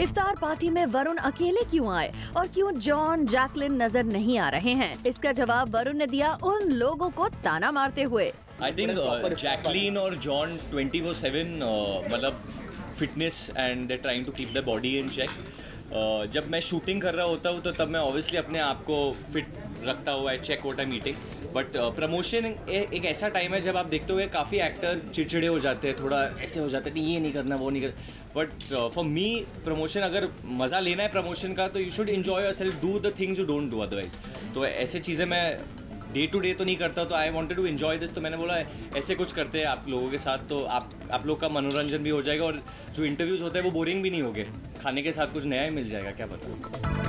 इफ्तार party में वरुण अकेले क्यों आए? और क्यों जॉन जैकलिन नज़र नहीं आ रहे हैं? इसका जवाब वरुण ने दिया उन लोगों को ताना मारते हुए। आई थिंक जैकलीन और जॉन 24 सेवन मतलब fitness and they trying to keep the body in check जब मैं शूटिंग कर रहा होता हूँ तो तब मैं ऑब्वियसली अपने आप को फिट रखता हुआ है check vote meeting but promotion एक ऐसा टाइम है जब आप देखते हुए काफ़ी एक्टर चिड़चिड़े हो जाते हैं, थोड़ा ऐसे हो जाते हैं ये नहीं करना, वो नहीं करना बट फॉर मी प्रमोशन अगर मज़ा लेना है प्रमोशन का तो you should enjoy yourself do the things you don't do otherwise तो ऐसे चीज़ें मैं डे टू डे तो नहीं करता तो I wanted to enjoy this तो मैंने बोला, ऐसे कुछ करते हैं आप लोगों के साथ तो आप आप लोग का मनोरंजन भी हो जाएगा और जो इंटरव्यूज़ होते हैं, वो बोरिंग भी नहीं होंगे। खाने के साथ कुछ नया ही मिल जाएगा, क्या पता?